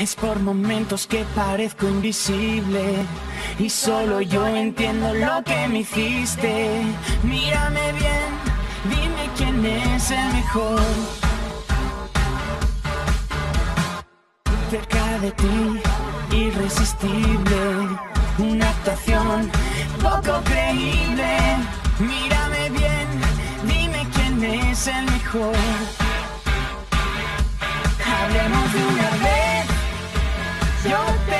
Es por momentos que parezco invisible y solo yo entiendo lo que me hiciste. Mírame bien, dime quién es el mejor. Cerca de ti, irresistible, una actuación poco creíble. Mírame bien, dime quién es el mejor. Yo